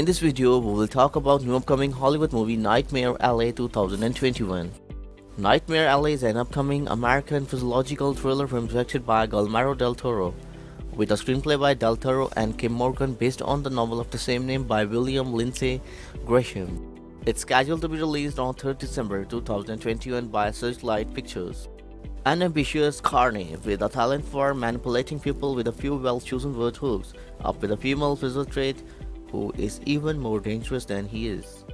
In this video, we will talk about new upcoming Hollywood movie Nightmare Alley 2021. Nightmare Alley is an upcoming American physiological thriller film directed by Guillermo del Toro, with a screenplay by del Toro and Kim Morgan based on the novel of the same name by William Lindsay Gresham. It's scheduled to be released on 3rd December 2021 by Searchlight Pictures. An ambitious carny with a talent for manipulating people with a few well-chosen word hooks, up with a female physical trait who is even more dangerous than he is.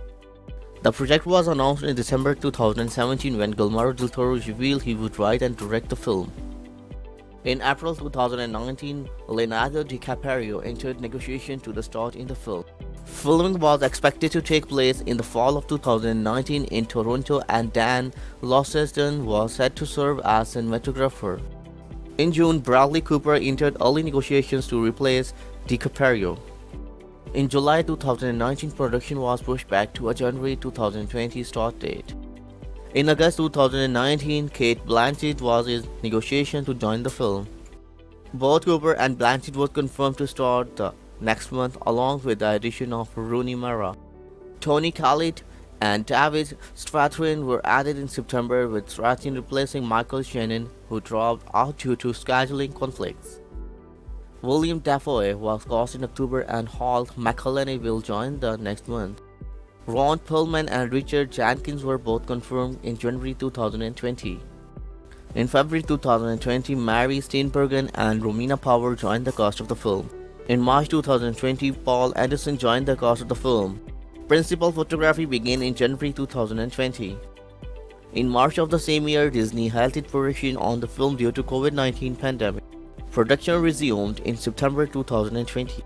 The project was announced in December 2017 when Guillermo del Toro revealed he would write and direct the film. In April 2019, Leonardo DiCaprio entered negotiation to the start in the film. Filming was expected to take place in the fall of 2019 in Toronto and Dan Laustsen was set to serve as cinematographer. In June, Bradley Cooper entered early negotiations to replace DiCaprio. In July 2019, production was pushed back to a January 2020 start date. In August 2019, Cate Blanchett was in negotiation to join the film. Both Cooper and Blanchett were confirmed to start the next month along with the addition of Rooney Mara. Toni Collette and David Strathairn were added in September with Strathairn replacing Michael Shannon who dropped out due to scheduling conflicts. Willem Dafoe was cast in October and Holt McCallany will join the next month. Ron Perlman and Richard Jenkins were both confirmed in January 2020. In February 2020, Mary Steenburgen and Romina Power joined the cast of the film. In March 2020, Paul Anderson joined the cast of the film. Principal photography began in January 2020. In March of the same year, Disney halted production on the film due to COVID-19 pandemic. Production resumed in September 2020.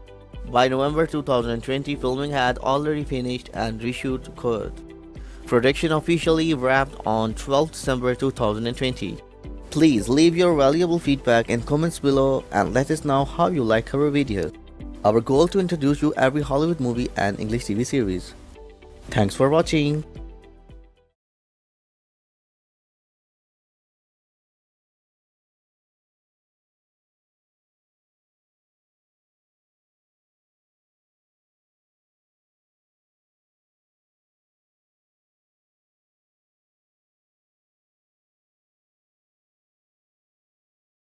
By November 2020, filming had already finished and reshoot occurred. Production officially wrapped on 12 December 2020. Please leave your valuable feedback in comments below and let us know how you like our video. Our goal to introduce you every Hollywood movie and English TV series. Thanks for watching.